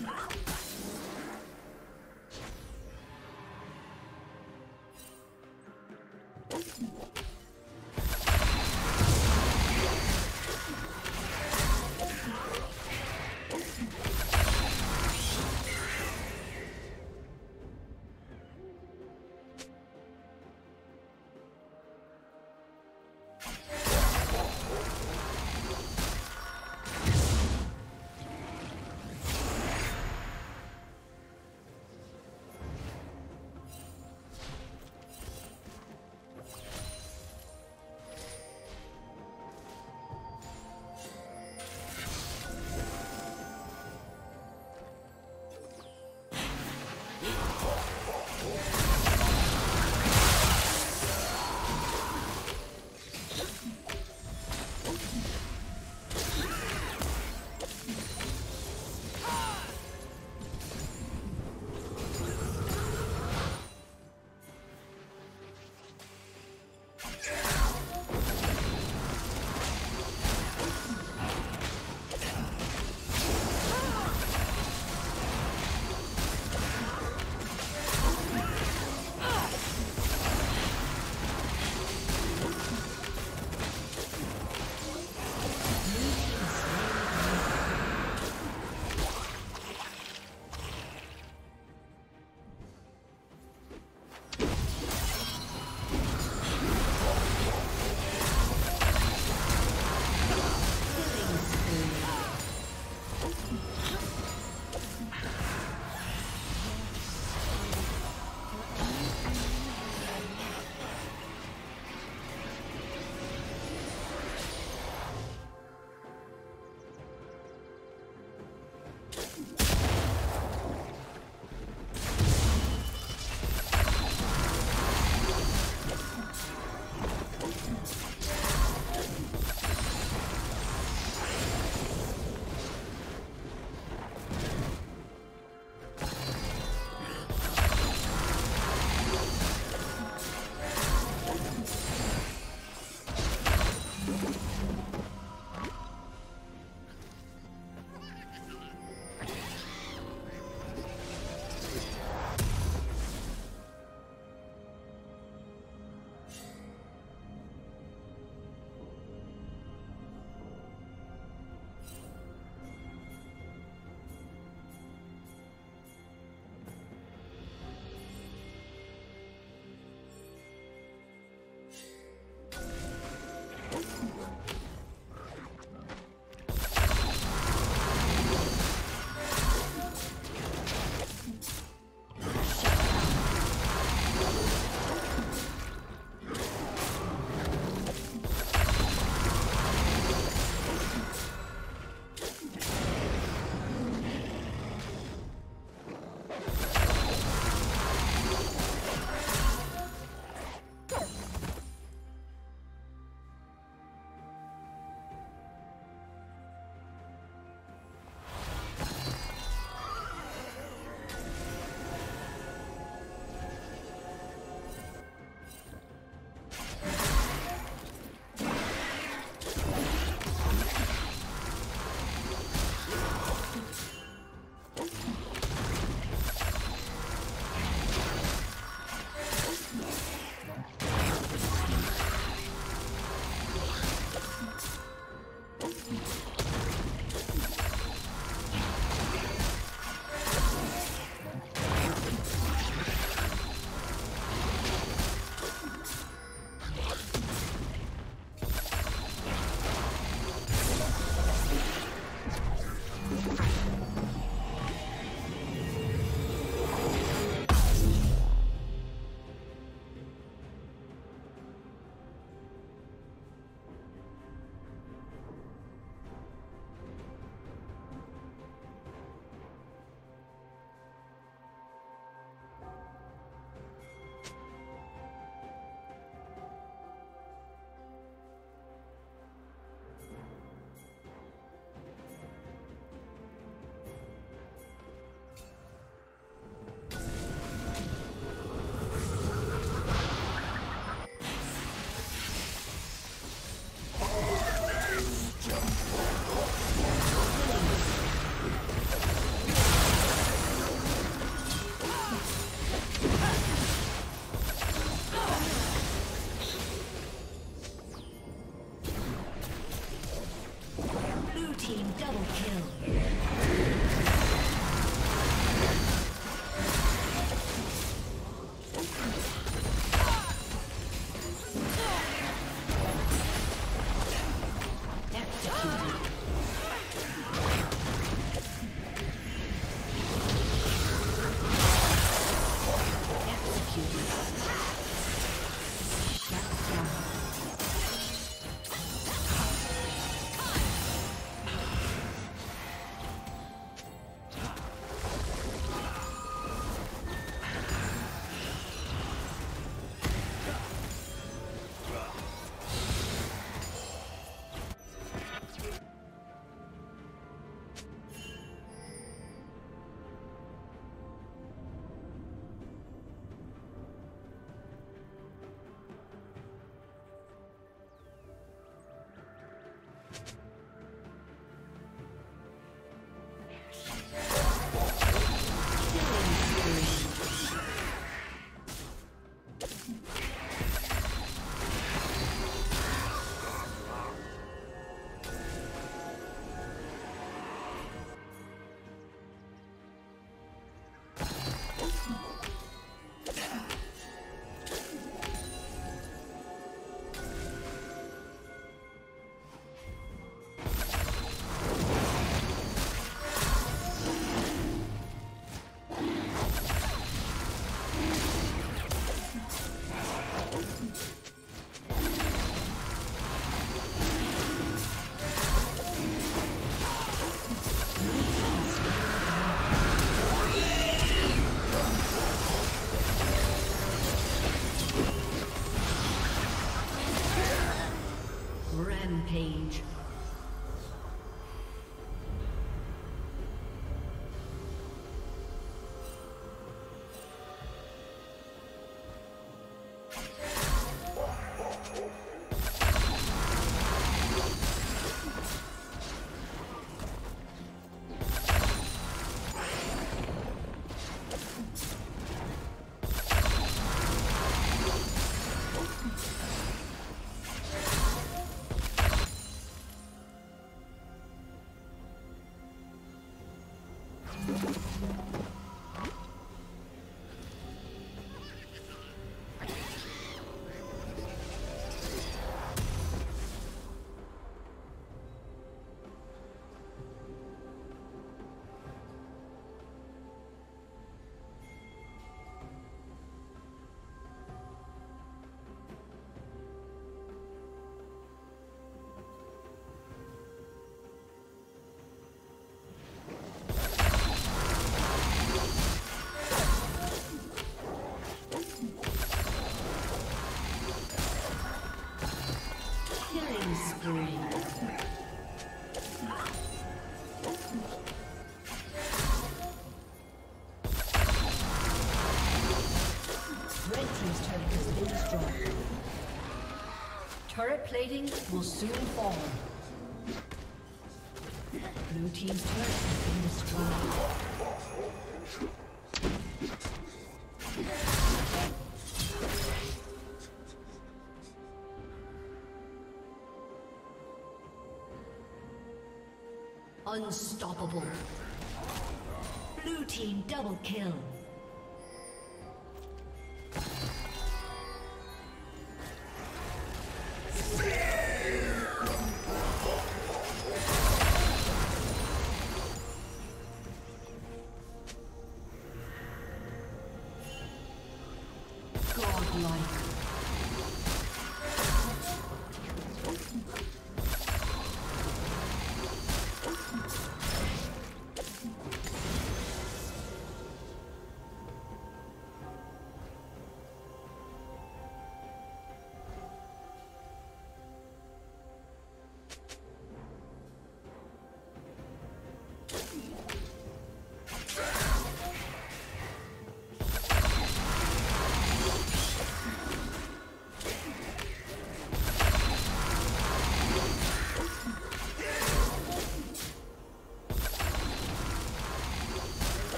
Let's go. ねえ。Turret plating will soon fall. Blue Team's turret has been destroyed. Unstoppable. Blue Team double kill.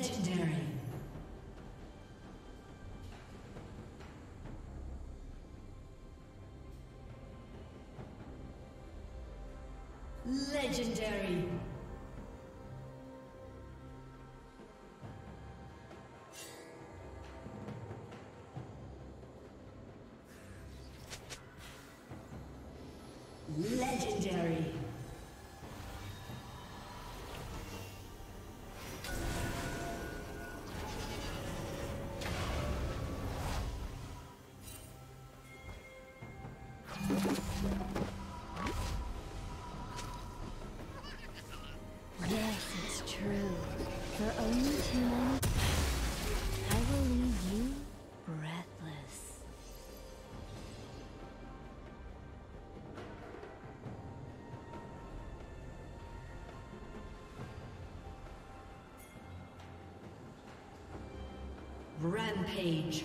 Legendary. Rampage.